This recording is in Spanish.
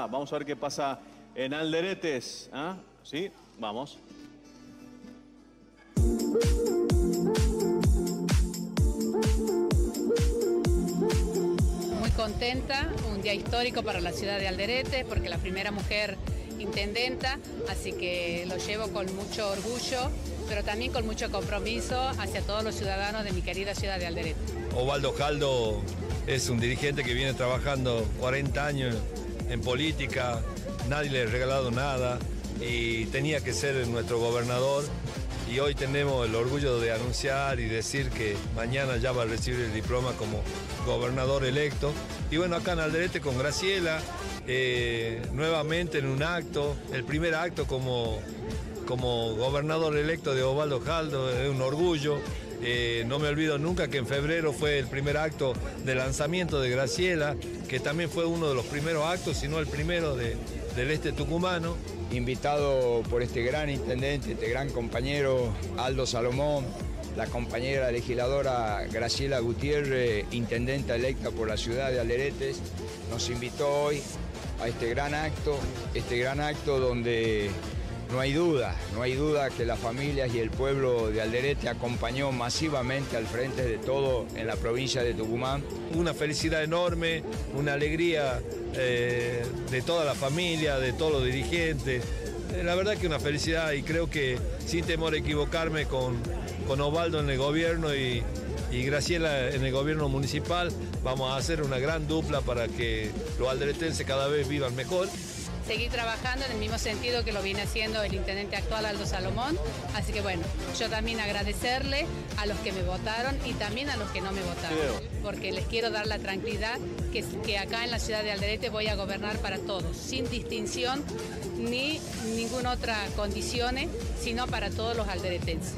Vamos a ver qué pasa en Alderetes. ¿ah? ¿Sí? Vamos. Muy contenta, un día histórico para la ciudad de Alderete, porque la primera mujer intendenta, así que lo llevo con mucho orgullo, pero también con mucho compromiso hacia todos los ciudadanos de mi querida ciudad de Alderete. Ovaldo Caldo es un dirigente que viene trabajando 40 años en política, nadie le ha regalado nada y tenía que ser nuestro gobernador y hoy tenemos el orgullo de anunciar y decir que mañana ya va a recibir el diploma como gobernador electo. Y bueno, acá en Alderete con Graciela, eh, nuevamente en un acto, el primer acto como, como gobernador electo de Ovaldo Caldo, es un orgullo. Eh, no me olvido nunca que en febrero fue el primer acto de lanzamiento de Graciela, que también fue uno de los primeros actos, si no el primero de, del este tucumano. Invitado por este gran intendente, este gran compañero Aldo Salomón, la compañera legisladora Graciela Gutiérrez, intendenta electa por la ciudad de Aleretes, nos invitó hoy a este gran acto, este gran acto donde no hay duda, no hay duda que las familias y el pueblo de Alderete acompañó masivamente al frente de todo en la provincia de Tucumán. Una felicidad enorme, una alegría eh, de toda la familia, de todos los dirigentes. Eh, la verdad que una felicidad y creo que sin temor a equivocarme con, con Ovaldo en el gobierno y, y Graciela en el gobierno municipal, vamos a hacer una gran dupla para que los alderetenses cada vez vivan mejor seguir trabajando en el mismo sentido que lo viene haciendo el intendente actual Aldo Salomón. Así que bueno, yo también agradecerle a los que me votaron y también a los que no me votaron, porque les quiero dar la tranquilidad que, que acá en la ciudad de Alderete voy a gobernar para todos, sin distinción ni ninguna otra condición, sino para todos los alderetenses.